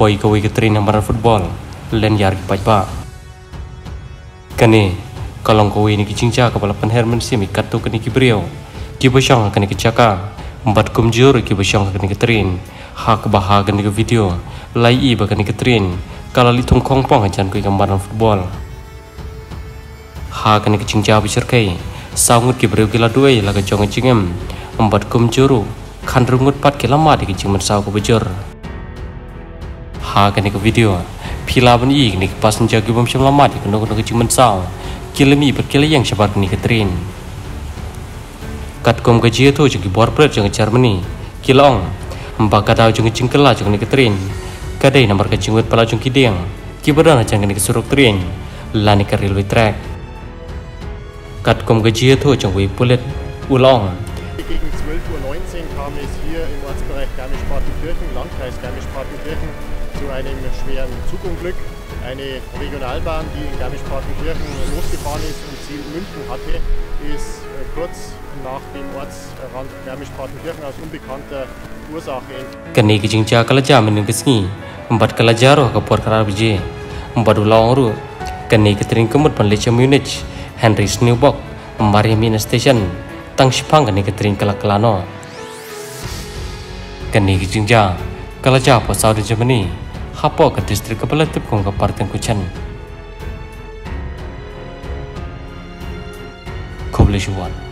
poi ko wi ketrin hamaran football len yar ki pajba kani kalong ko wi ni kicingja kepala penhermen simi katu kani ki brio. Ki bosong kani ki caka empat kumjur ki bosong kani ketrin hak baha kani ke video. Lai i ba kani ketrin kala li thong khong pong ajan ko hamaran football. Ha kani kicingja bisir kai sangut ki brio kila duai laga jong cingem empat kumjuru kan rungut pat kila ma di kicing mensau ha kan ke video pila ban i ni pas menjaga bom syam lama di kena kena kecing mensau kila mi per kila yang sabar ni ketrin kat kom gaji tu jadi bor pret jangan Germany. Kila ong mbak kata jeng kecing kela jangan ni ketrin kadai nomor kecing wet pala jeng kideng kibaran jangan ni kesuruk trin. Lani ke railway track. Kat kom gaji tu jangan wi pulet. Ulong Gegen 12.19 Uhr kam es hier im Ortsbereich Garmisch-Partenkirchen, Landkreis Garmisch-Partenkirchen, zu einem schweren Zugunglück. Eine Regionalbahn, die in Garmisch-Partenkirchen losgefahren ist und Ziel München hatte, ist äh, kurz nach dem Ortsrand Garmisch-Partenkirchen aus unbekannter Ursache kani kijing cha kala cha min kesni empat kala jaro ka por karar bije empat ulang ru kani ketring kemut pan lecha munich henry snewbok mari min station tang shipang kani ketring kala kala no kani kijing cha kala cha po saudi germany hapo ke distrik kepala tip kong ka parten kuchan Koblish one.